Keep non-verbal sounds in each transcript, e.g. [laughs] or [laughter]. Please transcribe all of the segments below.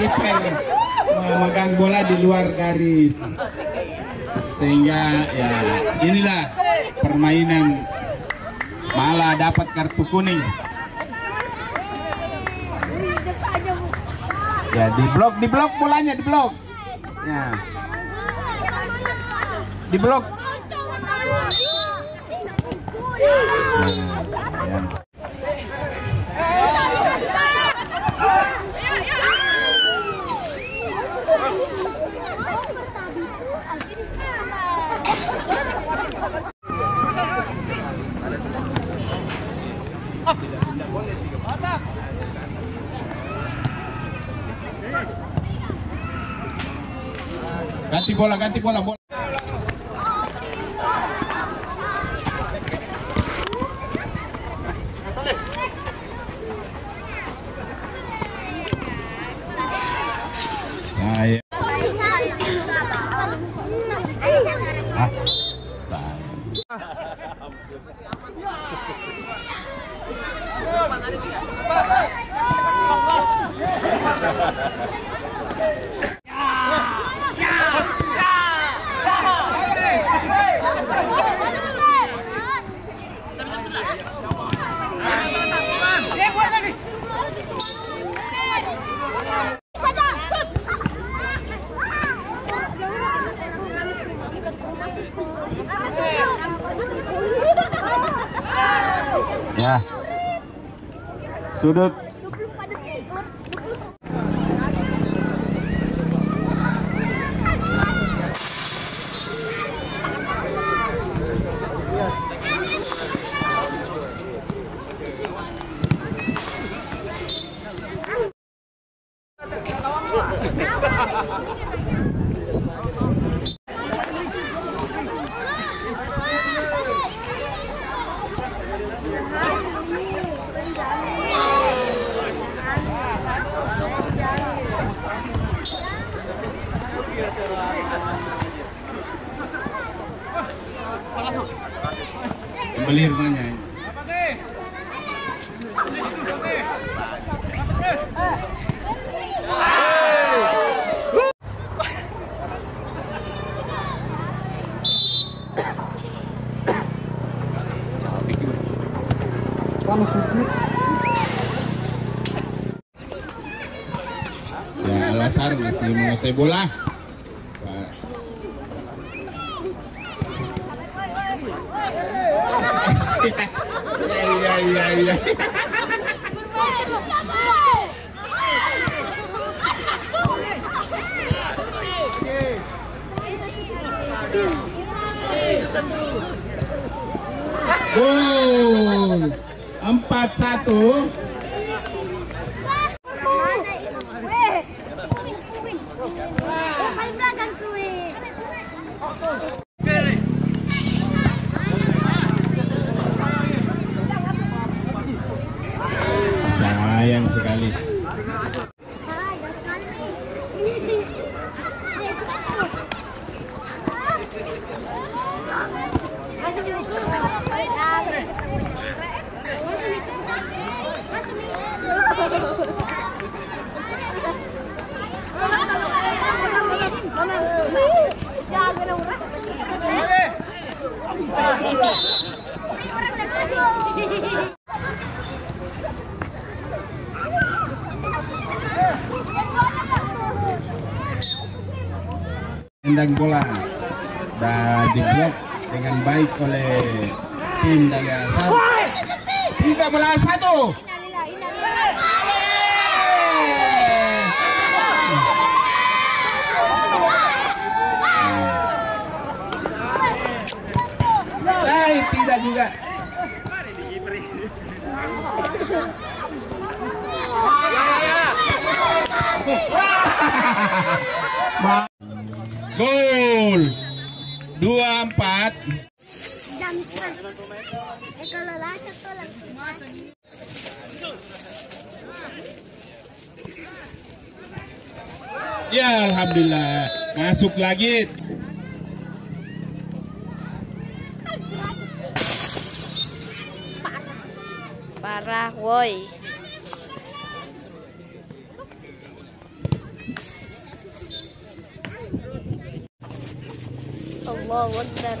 kiper memegang bola di luar garis. Sehingga ya inilah permainan. Malah dapat kartu kuning. Ya di blok di blok bolanya di blok. Ya. Di blok Ganti bola, ganti bola, bola. Saya. Ah, saya. Ya. Sudut kembali rumahnya. Ya, Alasar masih menguasai bola. Iya, iya, iya. Gol. Empat satu. Tendang bola dan diblok dengan baik oleh tim dari Asal. Tiga belas satu. Eh, tidak juga. [laughs] dua, empat. Ya, Alhamdulillah. Masuk lagi. Parah, parah, woi. Allahu Akbar.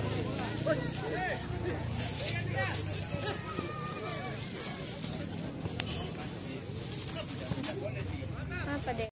Apa deh?